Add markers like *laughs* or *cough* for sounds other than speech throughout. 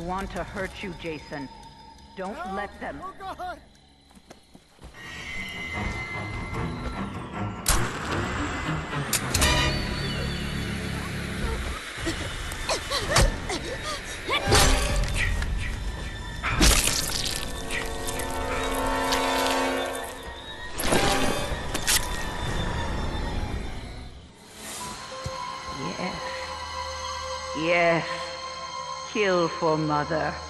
Want to hurt you, Jason. Don't let them. Oh! Yes. Yes. Kill for mother.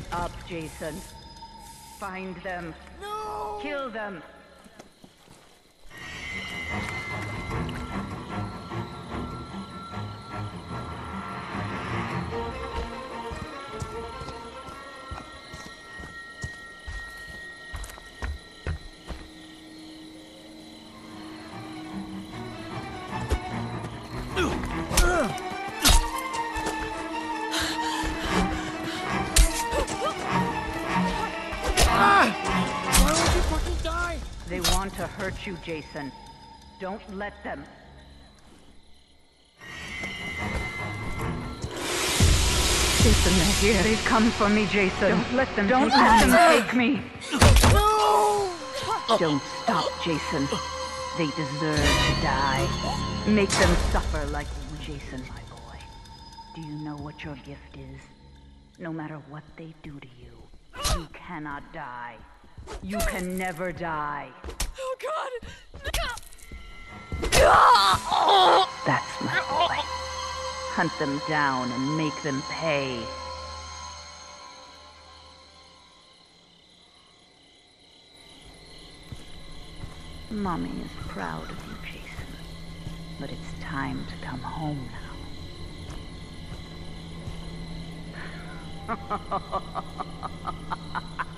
Get up, Jason. Find them. No! Kill them. Hurt you, Jason. Don't let them. Jason, they're here. They've come for me, Jason. Don't let them. Don't let them take me. No! Don't stop, Jason. They deserve to die. Make them suffer like Jason, my boy. Do you know what your gift is? No matter what they do to you, you cannot die. You can never die. Oh god! That's my boy. Hunt them down and make them pay. Mommy is proud of you, Jason. But it's time to come home now. *laughs*